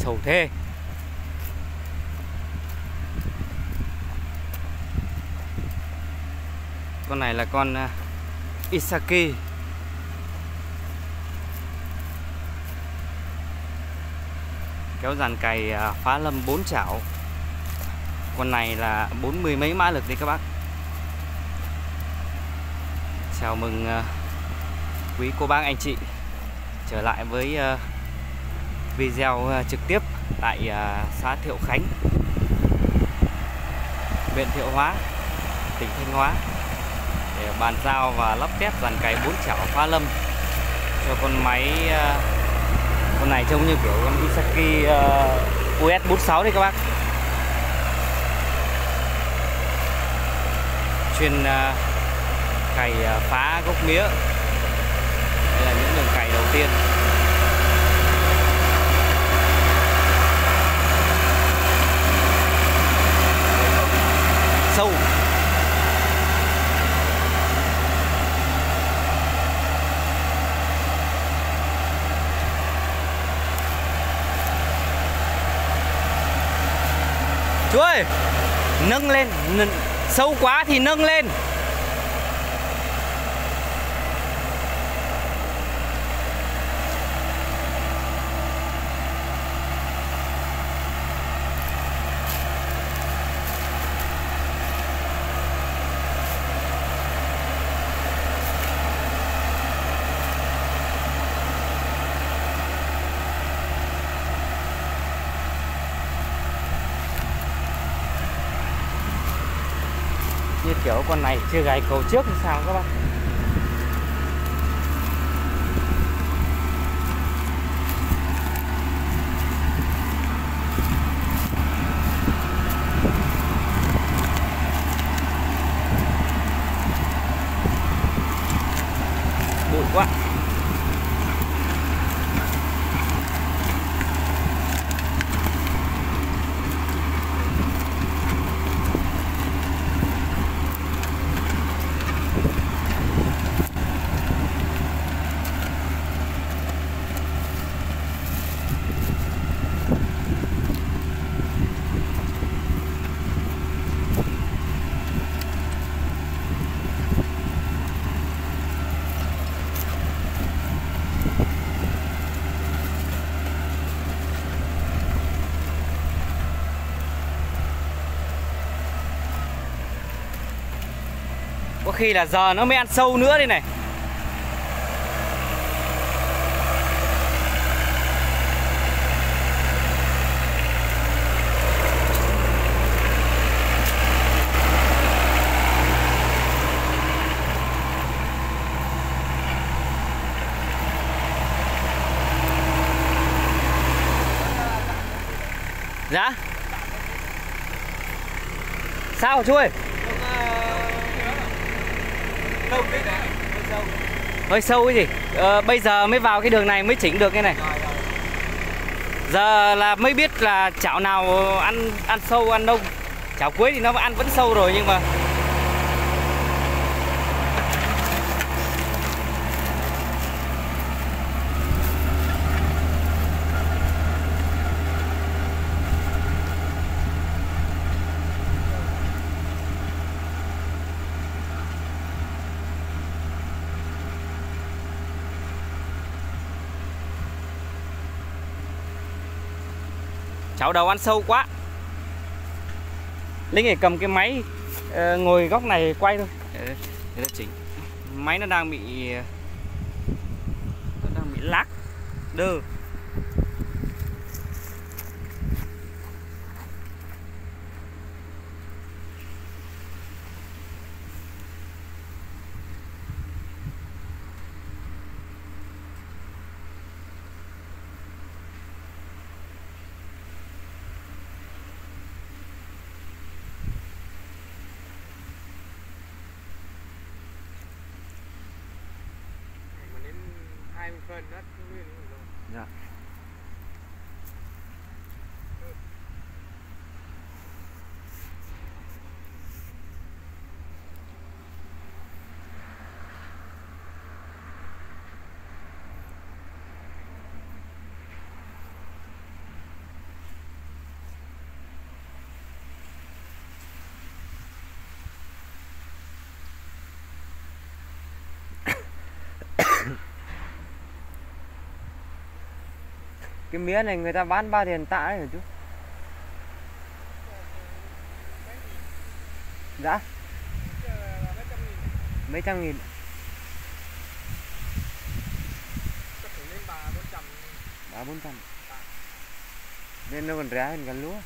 sầu thế. Con này là con à, Isaki. Kéo dàn cày à, phá lâm 4 chảo. Con này là bốn mươi mấy mã lực đi các bác. Chào mừng à, quý cô bác anh chị. Trở lại với uh, video ờ, trực tiếp tại ờ, xã Thiệu Khánh, huyện Thiệu Hóa, tỉnh Thanh Hóa để bàn giao và lắp ghép dàn cày bốn chảo pha lâm cho con máy ờ, con này trông như kiểu con Isaki US 46 đấy các bác. Chuyên cày phá gốc mía. Đây là những đường cày đầu tiên. Sâu. Chú ơi nâng lên nâng, sâu quá thì nâng lên. Kiểu con này chưa gài cầu trước hay sao các bác? Khi là giờ nó mới ăn sâu nữa đây này. Dạ. Sao chú ơi? Hơi sâu. Cái gì? Ờ, bây giờ mới vào cái đường này mới chỉnh được cái này. Giờ là mới biết là chảo nào ăn ăn sâu ăn đông. Chảo cuối thì nó ăn vẫn sâu rồi nhưng mà chảo đầu ăn sâu quá. Linh này cầm cái máy uh, ngồi góc này quay thôi. Để, để chỉnh. Máy nó đang bị nó đang bị lắc đơ phân đất nguyên rồi. Dạ. Cái mía này người ta bán bao tiền tạ đấy hả chú? Dạ. Mấy trăm nghìn ba bốn trăm. Nên nó còn rẻ hơn cả lúa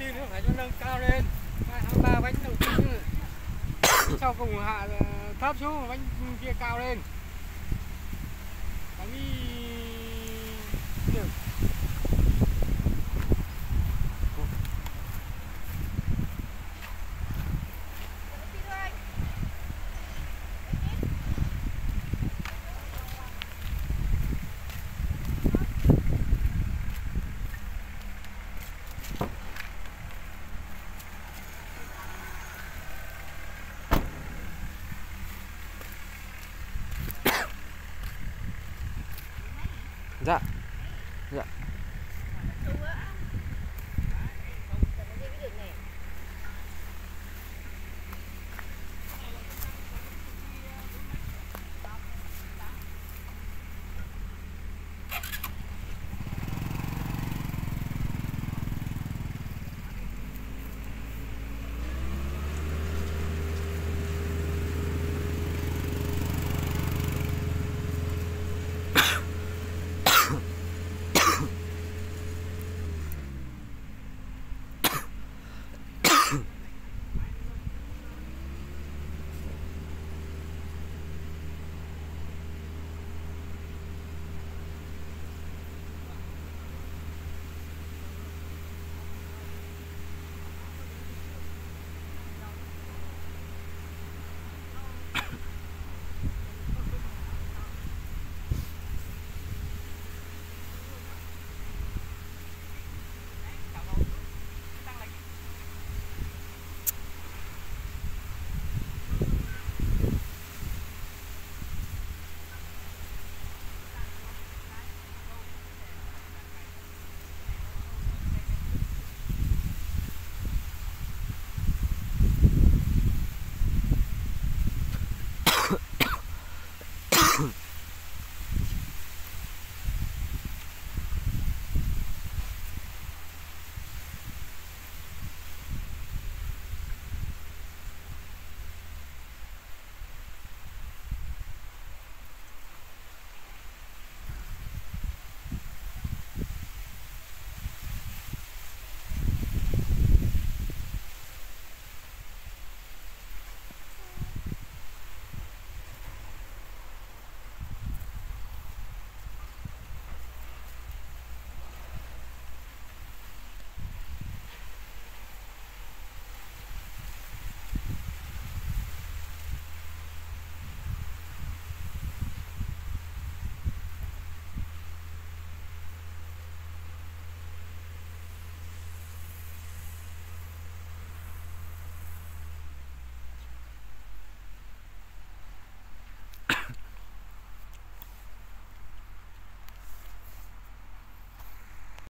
tiên nó phải cho nâng cao lên. Hai ba bánh đầu tiên sau cùng hạ ờ, thấp xuống bánh kia cao lên bánh được dạ. Dạ.